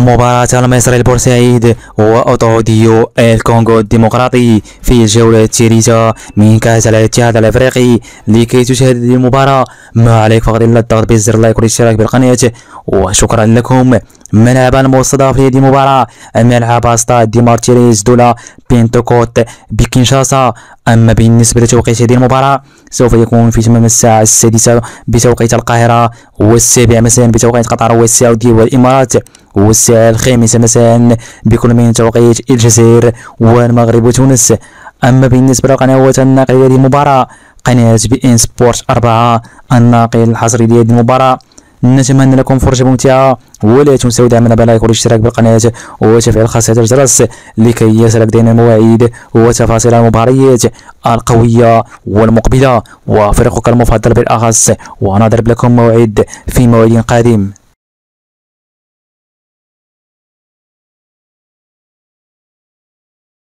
مباراة المصري البورسعيد وأوتوديو الكونغو الديمقراطي في الجولة الثالثة من كأس الاتحاد الأفريقي. لكي تشاهد المباراة ما عليك فقط إلا الضغط بزر ال like والاشتراك بالقناة وشكرا لكم. ملعب المستضاف لهذه المباراة ملعب استاد دي مارتيريز دولا بينتوكوت بكنشاسا أما بالنسبة لتوقيت هذه المباراة سوف يكون في تمام الساعة السادسة بتوقيت القاهرة والسابعة مساء بتوقيت قطر والسعودية والإمارات. والساعة الخامسة مساء بكل من توقيت الجزائر والمغرب وتونس. أما بالنسبة لقنوات الناقل لهذه المباراة قناة بي إن سبورت أربعة الناقل الحصري لهذه المباراة. نتمنى لكم فرجة ممتعة ولا تنسوا دعمنا ب like والاشتراك بالقناة وتفعيل خاصية الجرس لكي يصلك دائما المواعيد وتفاصيل المباريات القوية والمقبلة. وفريقك المفضل بالأخص ونضرب لكم موعد في موعد قادم.